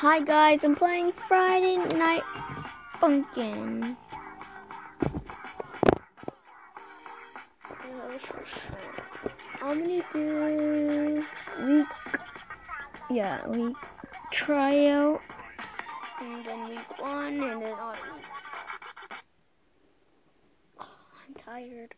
Hi guys, I'm playing Friday Night Funkin'. I'm gonna do week, yeah, week tryout, and then week one, and then all weeks. Oh, I'm tired.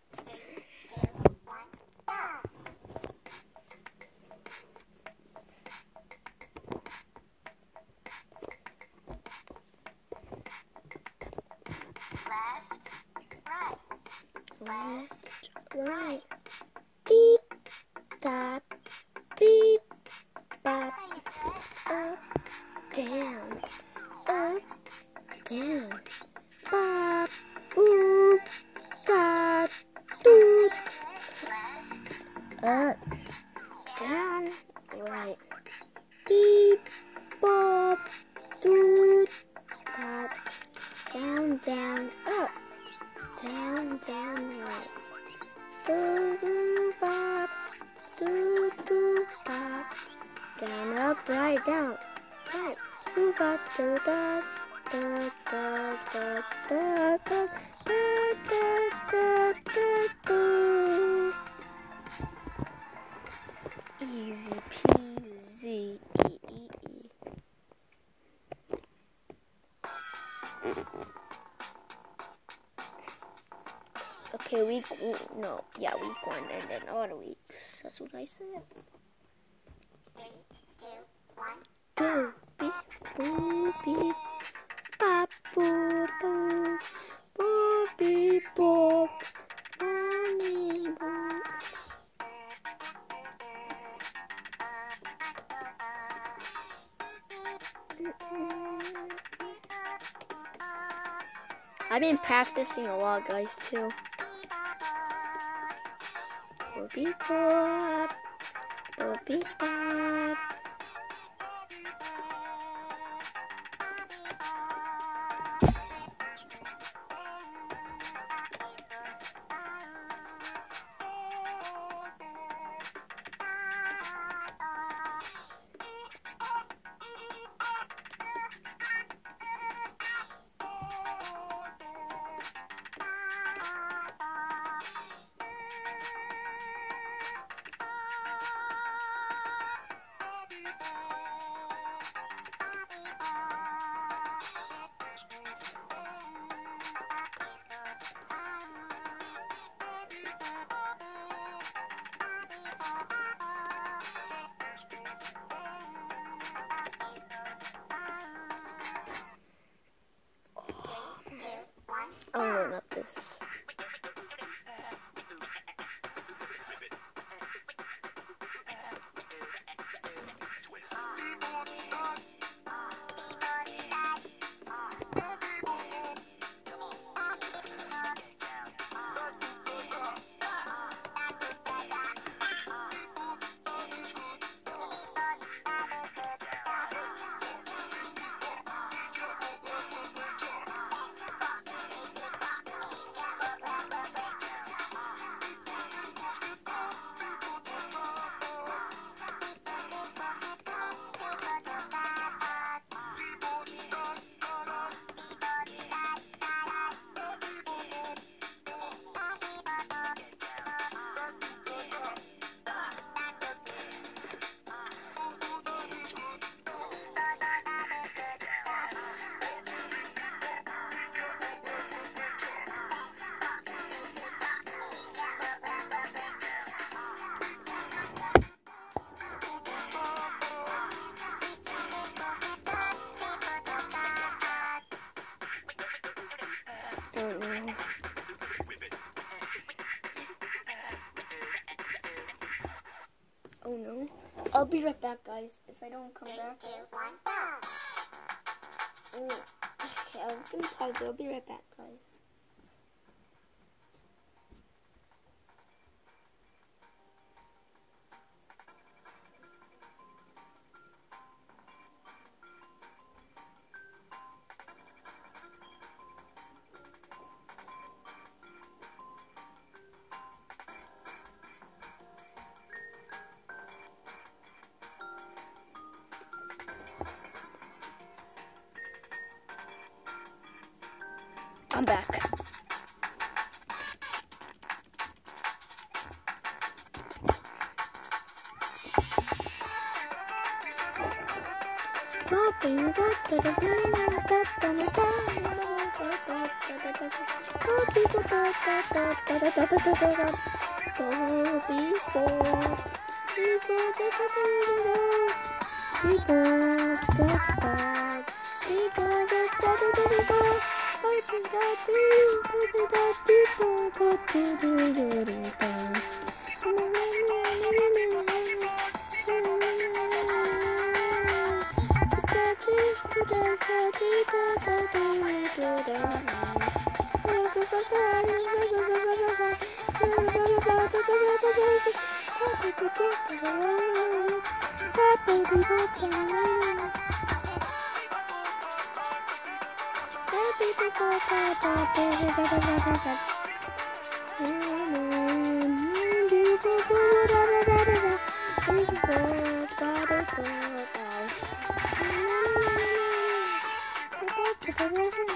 Left, right, beep, tap, beep, bop, up, down, down, down, right. Do do bop, do do bop, down, up, right, down, right. Do bop, do da, da da. Easy peasy. Okay, week no, yeah, week one, and then all the weeks. That's what I said. Two, beep, boop, beep, boop, boop, boop, beep, boop, boop. I've been practicing a lot, guys, too. Bobby boop Bobby Crab. I'll be right back, guys. If I don't come back. Oh, okay, I'm gonna pause it. I'll be right back, guys. I'm back. Happy birthday. Easy.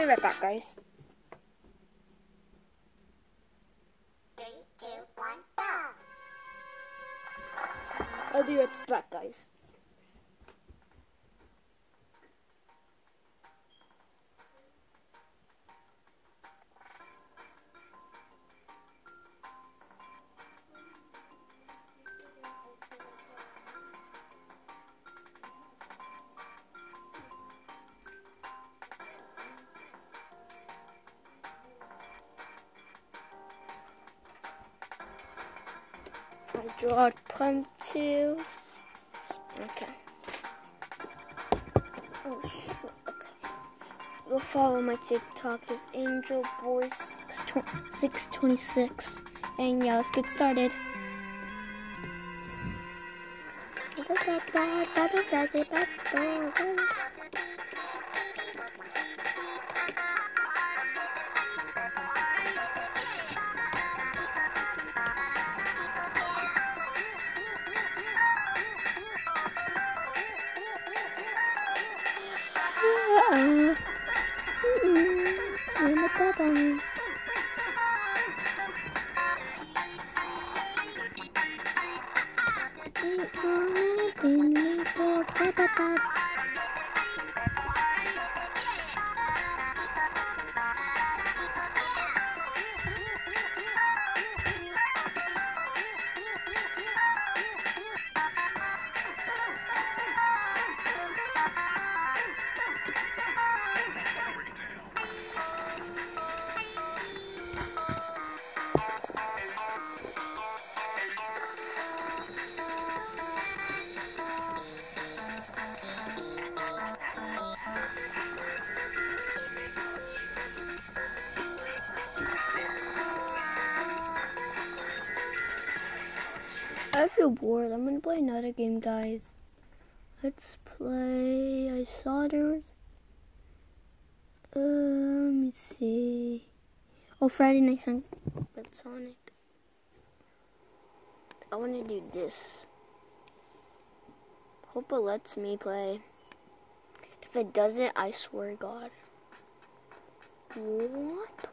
Be right back, guys. Three, two, one, go! I'll be right back, guys. I drawed pump two. Okay. Oh shoot. Okay. Go follow my TikTok It's Angel Boy six twenty six. And yeah, let's get started. うん眠ただね「いつも見てみるとパパパ」feel bored. I'm gonna play another game, guys. Let's play. I saw there. Uh, let me see. Oh, Friday Night Sun- but Sonic. I want to do this. Hope it lets me play. If it doesn't, I swear God. What?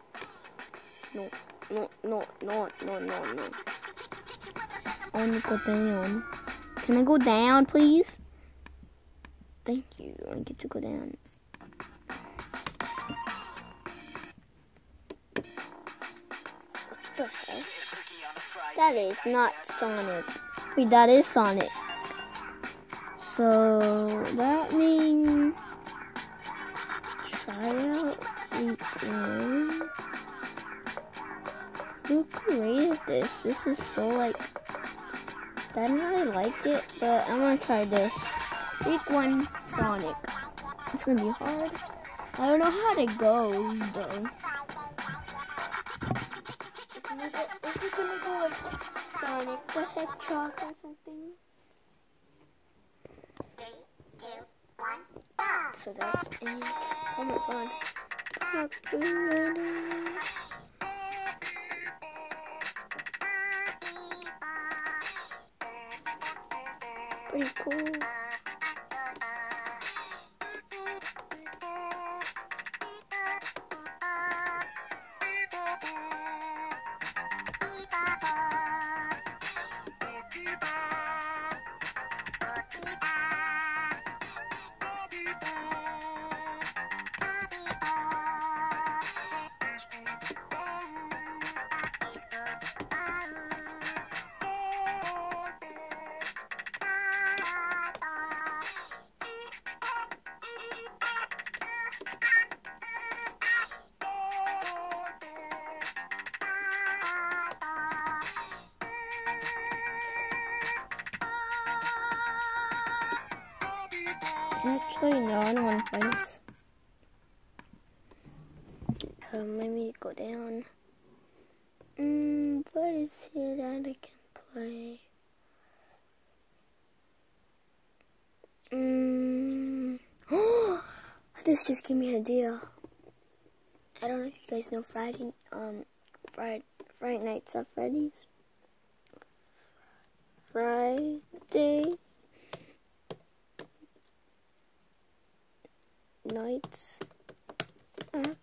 No, no, no, no, no, no, no. Want to go down. Can I go down, please? Thank you. I get to go down. What the heck? That is not Sonic. Wait, that is Sonic. So that means try out. Who um, created this? This is so like I didn't really like it, but I'm gonna try this. Week one Sonic. It's gonna be hard. I don't know how it goes though. It's gonna go, is it gonna go like Sonic the Hedgehog or something? Three, two, one, So that's it. Oh my god. Not good. Actually, no, I don't want to. Um, let me go down. Mm, what is here that I can play? Mm. this just gave me an idea. I don't know if you guys know Friday, um, Friday, Friday Nights at Freddy's. Friday Nights at.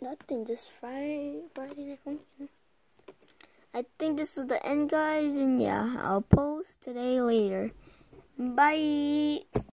Nothing, just Friday, Friday night pumpkin. I think this is the end, guys, and yeah, I'll post today later. Bye.